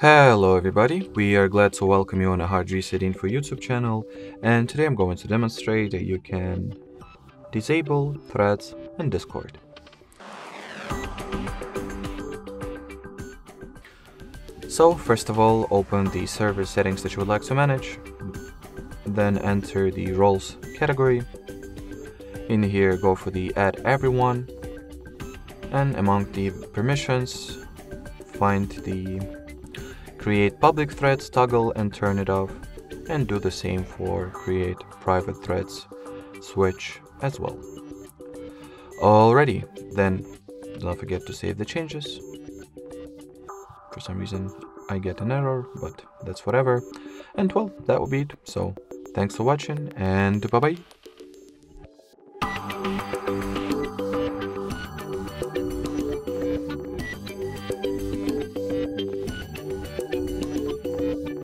Hello everybody, we are glad to welcome you on a hard reset info YouTube channel and today I'm going to demonstrate that you can disable threads in Discord. So first of all open the server settings that you would like to manage, then enter the roles category, in here go for the add everyone and among the permissions find the create public threads toggle and turn it off and do the same for create private threads switch as well. Alrighty, then don't forget to save the changes. For some reason I get an error, but that's whatever. And well, that will be it. So thanks for watching and bye bye.